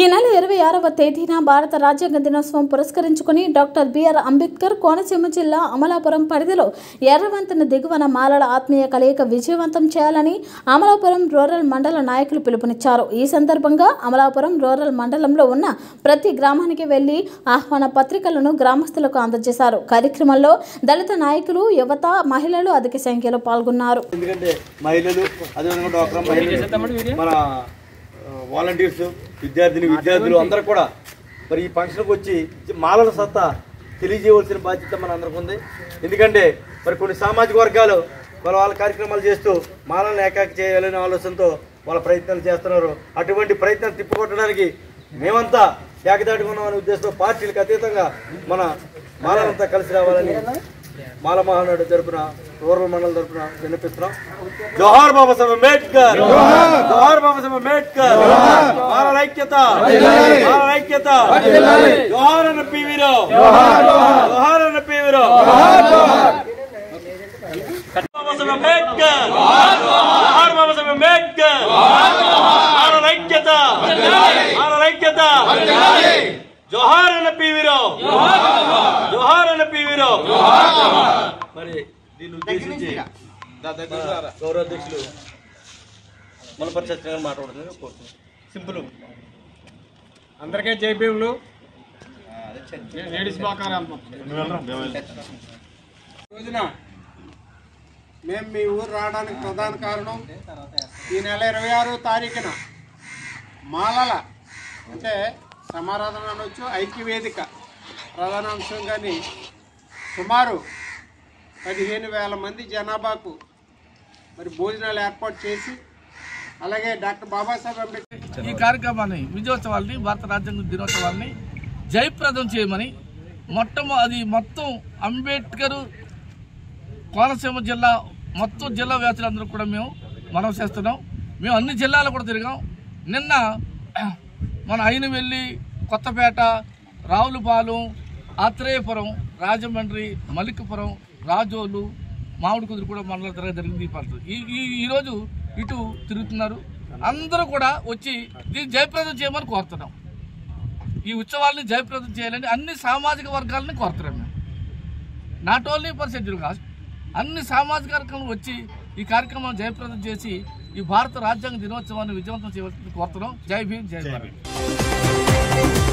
ఈ నెల ఇరవై ఆరవ తేదీన భారత రాజ్యాంగ దినోత్సవం పురస్కరించుకుని డాక్టర్ బిఆర్ అంబేద్కర్ కోనసీమ జిల్లా అమలాపురం పరిధిలో ఎర్రవంతెన దిగువన మాలల ఆత్మీయ కలయిక విజయవంతం చేయాలని అమలాపురం రూరల్ మండల నాయకులు పిలుపునిచ్చారు. ఈ సందర్భంగా అమలాపురం రూరల్ మండలంలో ఉన్న ప్రతి గ్రామానికి వెళ్ళి ఆహ్వాన పత్రికలను గ్రామస్తులకు అందజేశారు. కార్యక్రమంలో దళిత నాయకులు యువత మహిళలు అధిక సంఖ్యలో పాల్గొన్నారు. వాలంటీర్స్ విద్యార్థిని విద్యార్థులు అందరూ కూడా మరి ఈ ఫంక్షన్కి వచ్చి మాలల సత్తా తెలియజేయవలసిన బాధ్యత మన అందరికి ఉంది. ఎందుకంటే మరి కొన్ని సామాజిక వర్గాలు వాళ్ళ వాళ్ళ కార్యక్రమాలు చేస్తూ మాలలను ఏకాకి చేయాలనే ఆలోచనతో వాళ్ళ ప్రయత్నాలు చేస్తున్నారు. అటువంటి ప్రయత్నాలు తిప్పికొట్టడానికి మేమంతా ఏకదాటిగా ఉన్నామనే ఉద్దేశంతో పార్టీలకు అతీతంగా మన మాలలంతా కలిసి రావాలని మాల మహానాడు తరపున రూరల్ మండలం తరపున విన్నపిస్తున్నాం. జోహార్ బాబాసాహెబ్ అంబేద్కర్. జోహార్ బాబాసాహెబ్ అంబేద్కర్. మాల ఐక్యత. మాల ఐక్యత. జోహార్ అన్న పివిరో. జోహార్ అన్న పివిరో. బాబాసాహెబ్ అంబేద్కర్. జోహార్ బాబాసాహెబ్ అంబేద్కర్. మాల ఐక్యత. మాల ఐక్యత. జోహార్ అన్న పివిరో. జోహార్ అన్న పివిరో. మరి దీన్ని ఉద్దేశించి గౌరవ అధ్యక్షులు మునపరి సత్యనారాయణ మాట్లాడుతున్నారు కోరుతున్నాను సింపుల్. అందరికీ జైపీలు లేడీస్ బాకారం. రోజున మేము మీ ఊరు రావడానికి ప్రధాన కారణం ఈ నెల ఇరవై ఆరో తారీఖున మాలల అంటే సమారాధన అనొచ్చు ఐక్యవేదిక ప్రధాన అంశం కానీ సుమారు పదిహేను వేల మంది జనాభాకు మరి భోజనాలు ఏర్పాటు చేసి అలాగే డాక్టర్ బాబాసాహెబ్ అంబేద్కర్ ఈ కార్యక్రమాన్ని విజయోత్సవాల్ని భారత రాజ్యాంగ దినోత్సవాల్ని జయప్రదం చేయమని మొట్టమొ అది మొత్తం అంబేద్కర్ కోనసీమ జిల్లా మొత్తం జిల్లా వ్యాసులందరూ కూడా మేము మనం చేస్తున్నాం. మేము అన్ని జిల్లాలు కూడా తిరిగాం. నిన్న మన అయినవెల్లి కొత్తపేట రావులపాలెం ఆత్రేయపురం రాజమండ్రి మలికపురం రాజోలు మామిడి కుదురు కూడా మండల తిరగ జరిగింది ఈ ఈ ఈరోజు ఇటు తిరుగుతున్నారు. అందరూ కూడా వచ్చి దీన్ని జయప్రదం చేయమని కోరుతున్నాం. ఈ ఉత్సవాల్ని జయప్రదం చేయాలని అన్ని సామాజిక వర్గాలని కోరుతున్నాం మేము. Not only for schedule caste అన్ని సామాజిక వర్గాలు వచ్చి ఈ కార్యక్రమాన్ని జయప్రదం చేసి ఈ భారత రాజ్యాంగ దినోత్సవాన్ని విజయవంతం చేయవలసింది కోరుతున్నాం. జై భీమ్ జై భారత్.